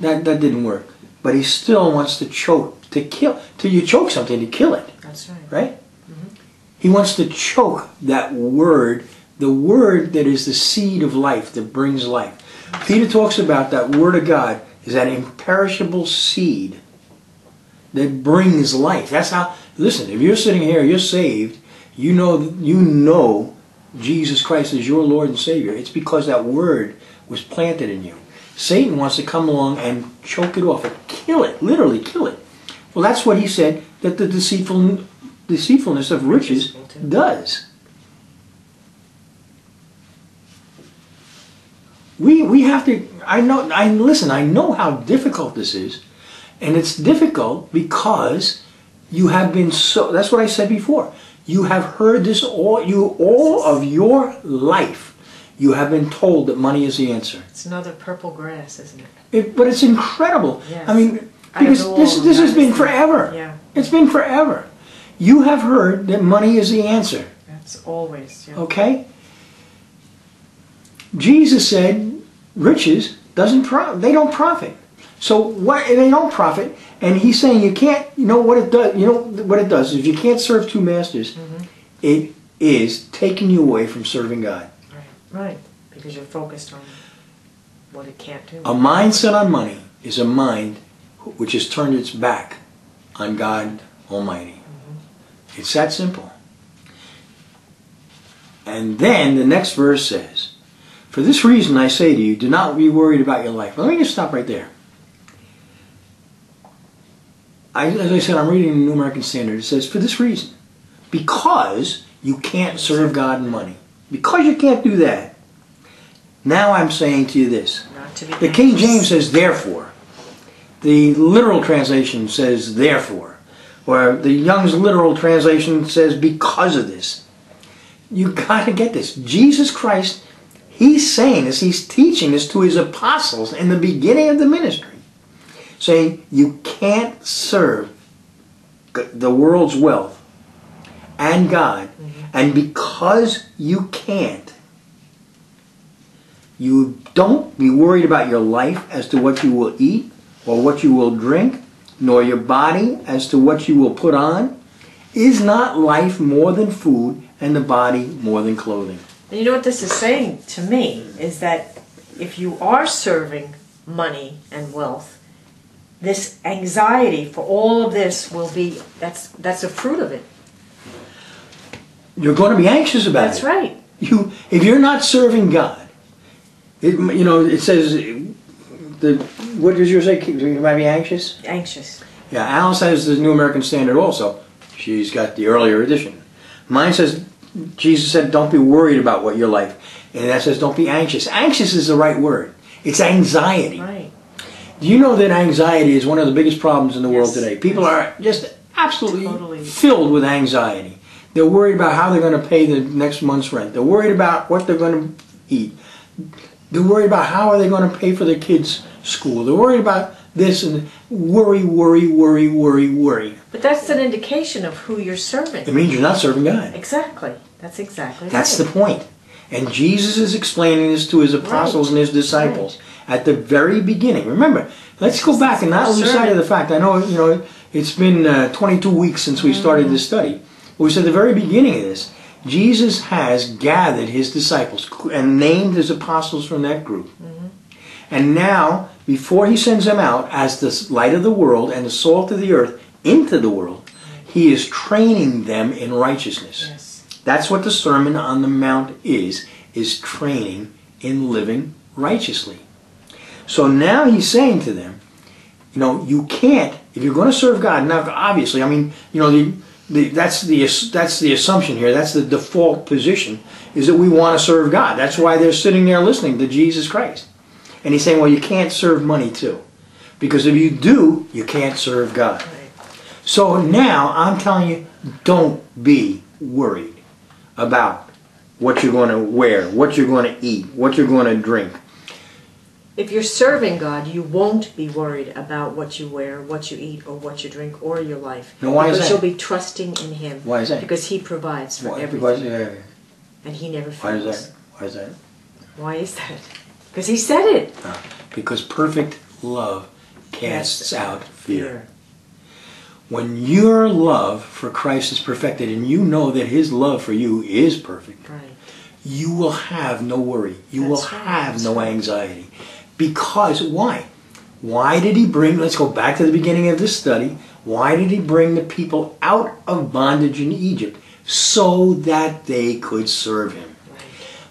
That, that didn't work. But he still wants to choke, to kill. Till you choke something, to kill it, That's right. right? Mm-hmm. He wants to choke that word, the word that is the seed of life, that brings life. Peter talks about that word of God is that imperishable seed that brings life. That's how. Listen, if you're sitting here, you're saved. You know, you know, Jesus Christ is your Lord and Savior. It's because that word was planted in you. Satan wants to come along and choke it off and kill it, literally kill it. Well, that's what he said that the deceitful deceitfulness of riches does. We we have to. I know. I listen. I know how difficult this is, and it's difficult because you have been so. That's what I said before. You have heard this all. You all of your life. You have been told that money is the answer. It's another purple grass, isn't it? It, but it's incredible. Yes. I mean, because know this this has been forever. Yeah. It's been forever. You have heard that money is the answer. That's always. Yeah. Okay? Jesus said riches doesn't pro- they don't profit. So what they don't profit and he's saying you can't you know what it does you know what it does is you can't serve two masters. Mm-hmm. It is taking you away from serving God. Right. Right. Because you're focused on what it can't do. A mind set on money is a mind which has turned its back on God Almighty. Mm-hmm. It's that simple. And then the next verse says, For this reason I say to you, do not be worried about your life. Let me just stop right there. I, as I said, I'm reading the New American Standard. It says, For this reason. Because you can't serve God and money. Because you can't do that. Now I'm saying to you this. To The King. James says, therefore. The literal translation says, therefore. Or the Young's literal translation says, because of this. You got to get this. Jesus Christ, he's saying this, he's teaching this to his apostles in the beginning of the ministry. Saying, you can't serve the world's wealth and God. Mm-hmm. And because you can't, you don't be worried about your life as to what you will eat or what you will drink, nor your body as to what you will put on. Is not life more than food and the body more than clothing? And you know what this is saying to me is that if you are serving money and wealth, this anxiety for all of this will be that's that's a fruit of it. You're going to be anxious about That's it. That's right. You, if you're not serving God, it, you know, it says, the, what does yours say? You might be anxious? Anxious. Yeah, Alice has the New American Standard also. She's got the earlier edition. Mine says, Jesus said, don't be worried about what your life. And that says, don't be anxious. Anxious is the right word. It's anxiety. Right. Do you know that anxiety is one of the biggest problems in the world today? People are just absolutely Totally. filled with anxiety. They're worried about how they're going to pay the next month's rent. They're worried about what they're going to eat. They're worried about how are they going to pay for their kids' school. They're worried about this and worry, worry, worry, worry, worry. But that's an indication of who you're serving. It means you're not serving God. Exactly. That's exactly That's the point. And Jesus is explaining this to his apostles and his disciples at the very beginning. Remember, let's go back and not lose sight of the fact. I know, you know, it's been uh, 22 weeks since we started this study. But we said at the very beginning of this, Jesus has gathered his disciples and named his apostles from that group. And now, before he sends them out as the light of the world and the salt of the earth into the world, he is training them in righteousness. Yes. That's what the Sermon on the Mount is, is training in living righteously. So now he's saying to them, you know, you can't, if you're going to serve God, now obviously, I mean, you know, the, the, that's, the, that's the assumption here, that's the default position, is that we want to serve God. That's why they're sitting there listening to Jesus Christ. And he's saying, well, you can't serve money too. Because if you do, you can't serve God. So now I'm telling you, don't be worried about what you're going to wear, what you're going to eat, what you're going to drink. If you're serving God, you won't be worried about what you wear, what you eat, or what you drink, or your life. Now, why is because that? you'll be trusting in Him. Why is that? Because He provides for Why, everything, why, is, that? and He never why is fails. that? Why is that? Why is that? Because He said it. Ah, because perfect love casts out fear. When your love for Christ is perfected and you know that his love for you is perfect, Right. you will have no worry. You will right, have that's no right. Because why? Why did he bring, let's go back to the beginning of this study. Why did he bring the people out of bondage in Egypt? So that they could serve him.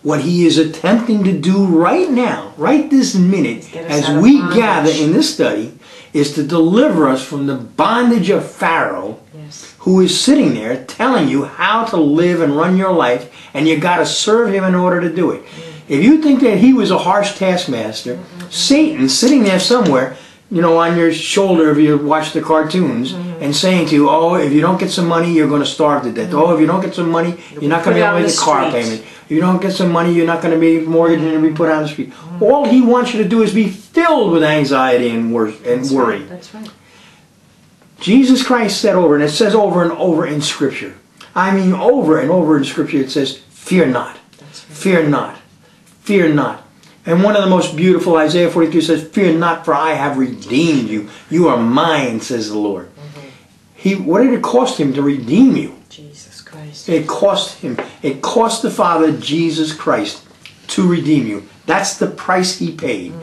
What he is attempting to do right now, right this minute, as we gather in this study, is to deliver us from the bondage of Pharaoh Yes. who is sitting there telling you how to live and run your life, and you got to serve him in order to do it. If you think that he was a harsh taskmaster, Satan sitting there somewhere, you know, on your shoulder if you watch the cartoons, mm-hmm. and saying to you, "Oh, if you don't get some money, you're going to starve to death. Oh, if you don't get some money, you're not going to be able to the make a car street." payment. If you don't get some money, you're not going to be mortgaged and be put on the street." Mm-hmm. All he wants you to do is be filled with anxiety and, wor- and That's worry. Right. That's right. Jesus Christ said over, and it says over and over in Scripture. I mean, over and over in Scripture, it says, Fear not, right. fear not, fear not. And one of the most beautiful, Isaiah 43 says, Fear not, for I have redeemed you. You are mine, says the Lord. He, what did it cost him to redeem you? Jesus Christ. It cost him, it cost the Father, Jesus Christ, to redeem you. That's the price he paid.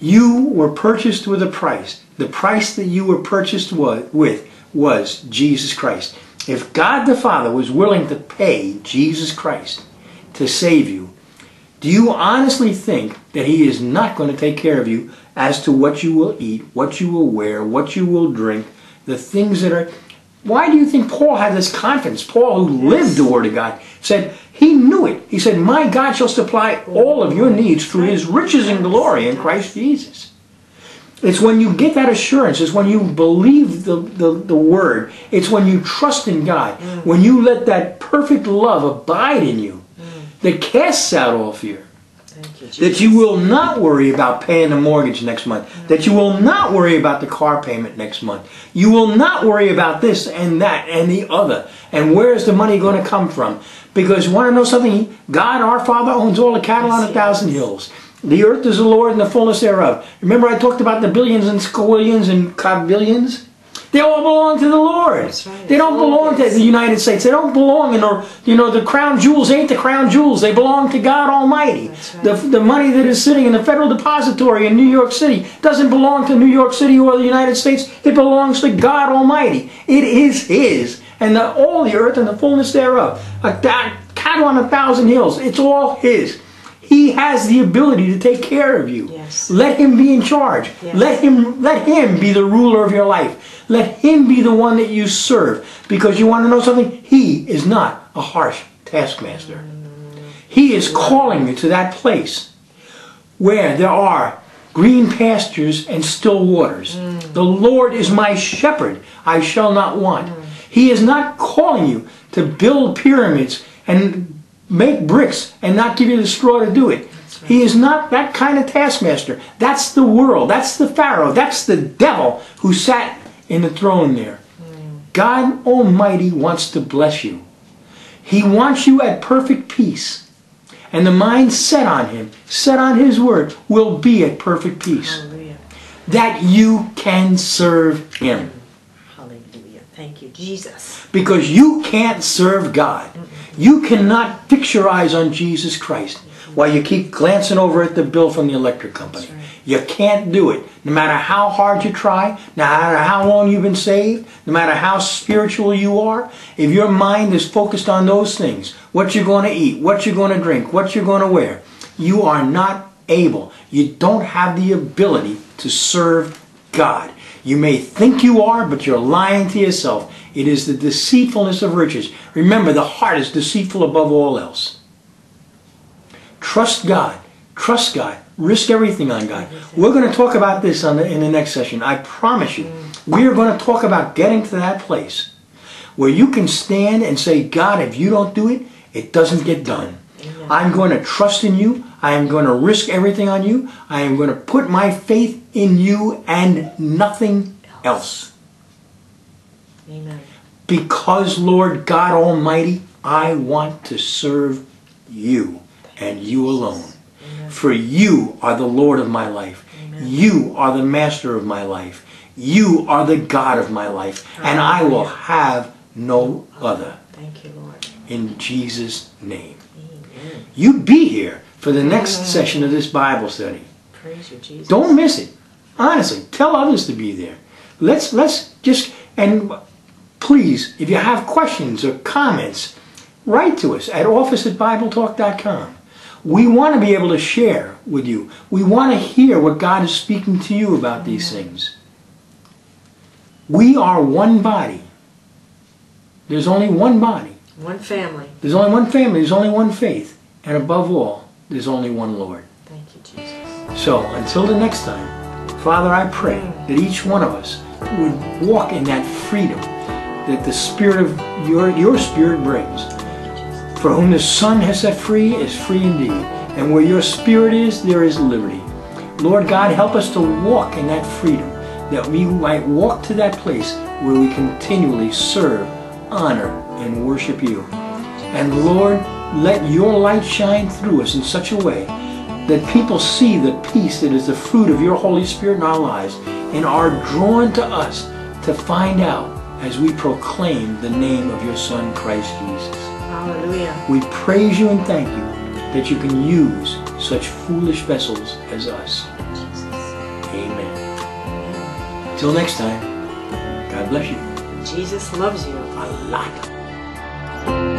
You were purchased with a price. The price that you were purchased wa- with was Jesus Christ. If God the Father was willing to pay Jesus Christ to save you, do you honestly think that He is not going to take care of you as to what you will eat, what you will wear, what you will drink, the things that are. Why do you think Paul had this confidence? Paul, who lived the Word of God, said he knew it. He said, My God shall supply all of your needs through His riches and glory in Christ Jesus. It's when you get that assurance, it's when you believe the, the, the Word, it's when you trust in God, mm. when you let that perfect love abide in you that casts out all fear. Thank you, Jesus. That you will not worry about paying the mortgage next month. Mm-hmm. That you will not worry about the car payment next month. You will not worry about this and that and the other. And where's the money going to come from? Because you want to know something? God, our Father, owns all the cattle on a thousand hills. The earth is the Lord and the fullness thereof. Remember I talked about the billions and squillions and quadrillions? They all belong to the Lord. Right. They don't belong to the United States. They don't belong in the, you know, the crown jewels ain't the crown jewels. They belong to God Almighty. Right. The, the money that is sitting in the Federal Depository in New York City doesn't belong to New York City or the United States. It belongs to God Almighty. It is His. And the, all the earth and the fullness thereof. A thou- cattle on a thousand hills. It's all His. He has the ability to take care of you. Yes. Let Him be in charge. Yes. Let Him let Him be the ruler of your life. Let Him be the one that you serve. Because you want to know something? He is not a harsh taskmaster. He is calling you to that place where there are green pastures and still waters. Mm. The Lord is my shepherd, I shall not want. Mm. He is not calling you to build pyramids and make bricks and not give you the straw to do it. He is not that kind of taskmaster. That's the world. That's the Pharaoh. That's the devil who sat in the throne there. Mm. God Almighty wants to bless you. He wants you at perfect peace. And the mind set on Him, set on His Word, will be at perfect peace. Hallelujah. That you can serve Him. Hallelujah. Thank you, Jesus. Because you can't serve God. You cannot fix your eyes on Jesus Christ while you keep glancing over at the bill from the electric company. Right. You can't do it. No matter how hard you try, no matter how long you've been saved, no matter how spiritual you are, if your mind is focused on those things, what you're going to eat, what you're going to drink, what you're going to wear, you are not able. You don't have the ability to serve God. You may think you are, but you're lying to yourself. It is the deceitfulness of riches. Remember, the heart is deceitful above all else. Trust God. Trust God. Risk everything on God. We're going to talk about this on the, in the next session. I promise you. We are going to talk about getting to that place where you can stand and say, God, if you don't do it, it doesn't get done. I'm going to trust in you. I am going to risk everything on you. I am going to put my faith in you and nothing else. Amen. Because, Lord God Almighty, I want to serve you and you alone. Amen. For you are the Lord of my life. Amen. You are the master of my life. You are the God of my life. And I will have no other. Thank you, Lord. In Jesus' name. Amen. You be here for the next session of this Bible study. Praise you, Jesus. Don't miss it. Honestly, tell others to be there. Let's let's just and please, if you have questions or comments, write to us at office at BibleTalk.com. We want to be able to share with you. We want to hear what God is speaking to you about these things. We are one body. There's only one body. One family. There's only one family. There's only one faith. And above all, there's only one Lord. Thank you, Jesus. So until the next time, Father, I pray mm. that each one of us would walk in that freedom that the Spirit of your, your Spirit brings. For whom the Son has set free is free indeed. And where your Spirit is, there is liberty. Lord God, help us to walk in that freedom, that we might walk to that place where we continually serve, honor, and worship you. And Lord, let your light shine through us in such a way that people see the peace that is the fruit of your Holy Spirit in our lives and are drawn to us to find out as we proclaim the name of your Son, Christ Jesus. Hallelujah. We praise you and thank you that you can use such foolish vessels as us. Jesus. Amen. Till next time, God bless you. Jesus loves you. A lot.